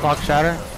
Clock shatter.